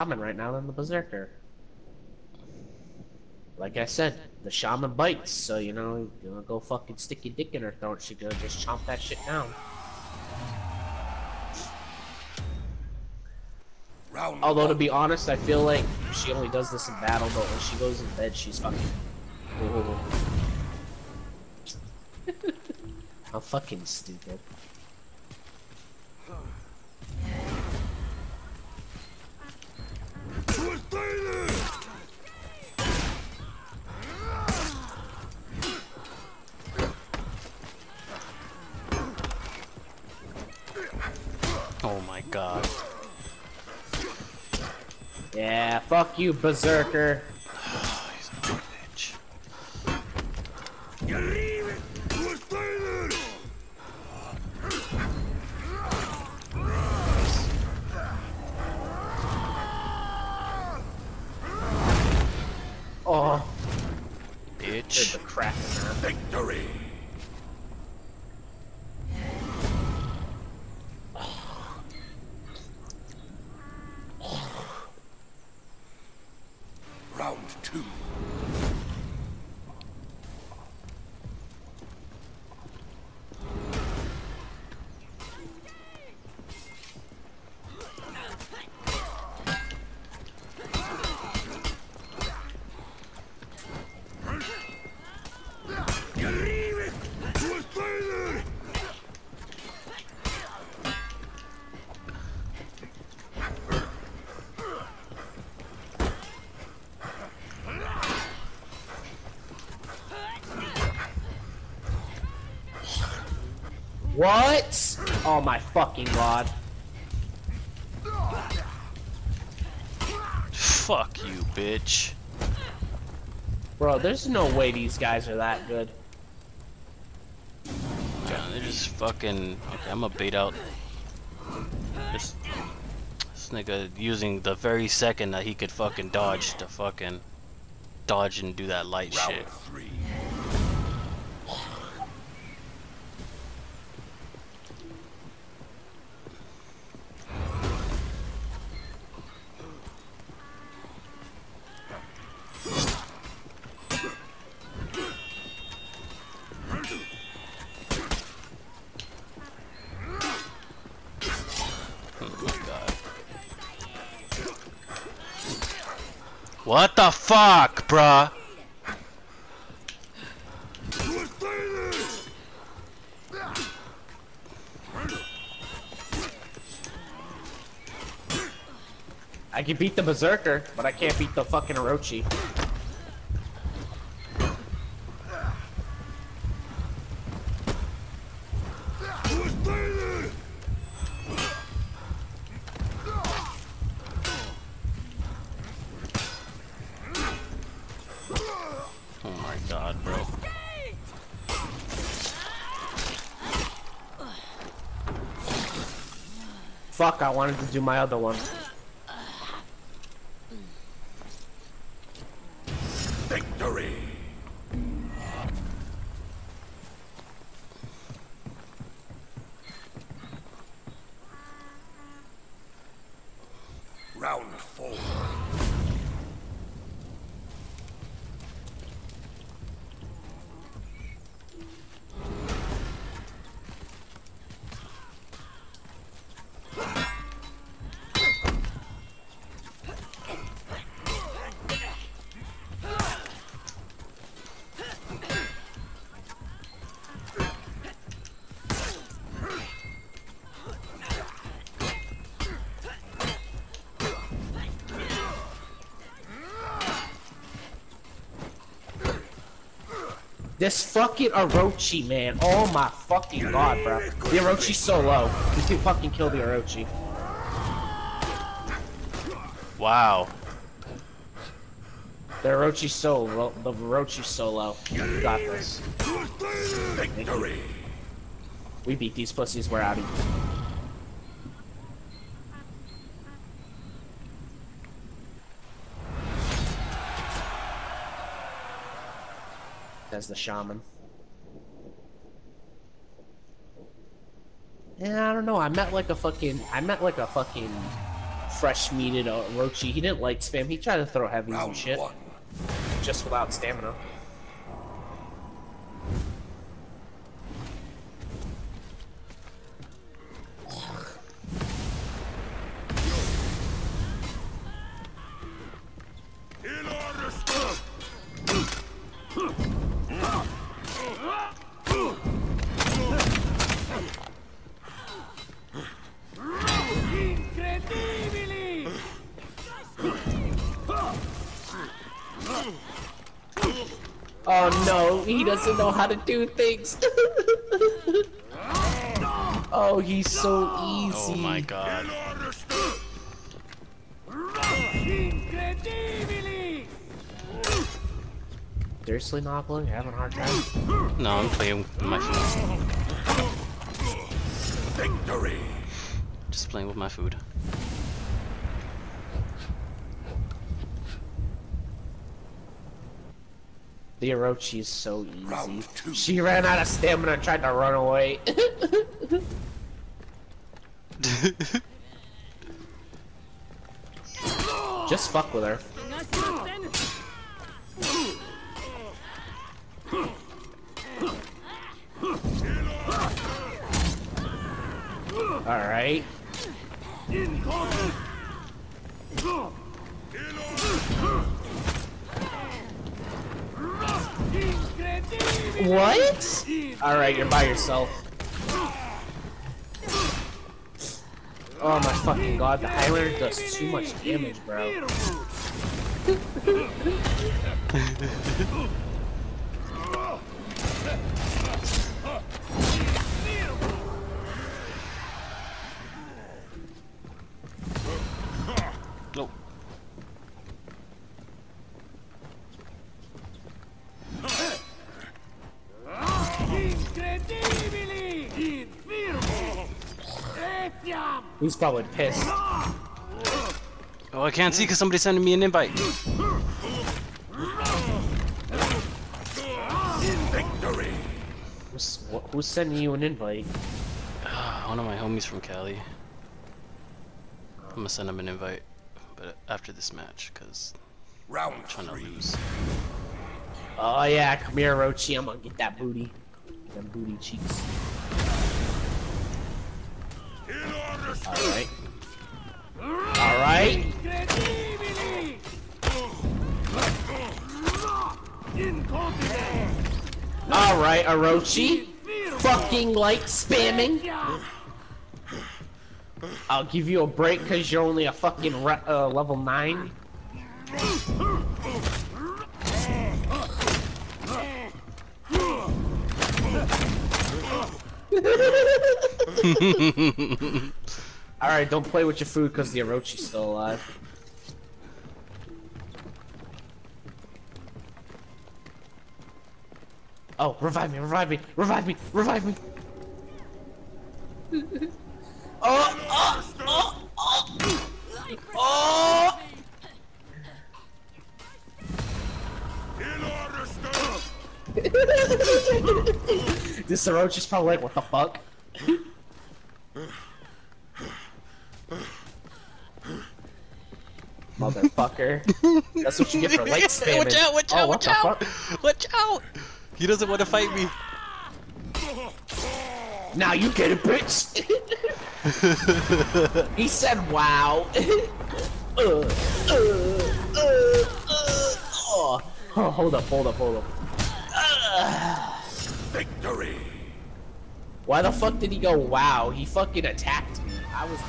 shaman right now than the berserker. Like I said, the shaman bites, so you know, you wanna go fucking stick your dick in her throat, she gonna just chomp that shit down. Round Although to be honest, I feel like she only does this in battle, but when she goes in bed, she's fucking. Ooh. I'm fucking stupid. Oh my god. Yeah, fuck you, berserker. Oh, he's a bitch. Oh, Bitch. the crap in that. Victory. What? Oh my fucking god. Fuck you, bitch. Bro, there's no way these guys are that good. Yeah, they're just fucking. Okay, I'm gonna bait out. This, this nigga using the very second that he could fucking dodge to fucking dodge and do that light Round shit. three. What the fuck, bruh? I can beat the berserker, but I can't beat the fucking Orochi. Oh my god, bro. Fuck, I wanted to do my other one. Victory. Round four. This fucking Orochi, man. Oh my fucking god, bro. The Orochi's so low. You can fucking kill the Orochi. Wow. The Orochi's so low. The Orochi's so low. You got this. Victory. We beat these pussies. We're out of here. As the shaman. Yeah, I don't know. I met like a fucking. I met like a fucking fresh meated uh, Orochi. He didn't like spam. He tried to throw heavies and shit, one. just without stamina. Oh no, he doesn't know how to do things. oh, he's so easy. Oh my god. In order. Incredibili! Seriously, Nobbler, you having a hard time? No, I'm playing with my food. Victory. Just playing with my food. The Orochi is so easy. She ran out of stamina and tried to run away. Just fuck with her. Alright. What? Alright, you're by yourself. Oh my fucking god, the Highlander does too much damage, bro. Nope. He's probably pissed. Oh, I can't see because somebody's sending me an invite. Victory. Who's, wh- who's sending you an invite? One of my homies from Cali. I'm gonna send him an invite, but after this match, cause Round I'm trying to three. lose. Oh yeah, come here, Orochi. I'm gonna get that booty. Them booty cheeks. Alright. Alright. Alright, Orochi. Fucking like spamming. I'll give you a break because you're only a fucking uh, level 9. Alright, don't play with your food because the Orochi's still alive. Oh, revive me, revive me, revive me, revive me! oh, oh, oh, oh! Oh! This Orochi's probably like, what the fuck? Motherfucker. That's what you get for like spamming. watch out! Watch oh, out! what Watch the out! fuck? Watch out! He doesn't want to fight me. Now you get it, bitch! he said, wow. uh, uh, uh, uh, oh. oh, hold up, hold up, hold up. Uh, Victory. why the fuck did he go wow? He fucking attacked me. I was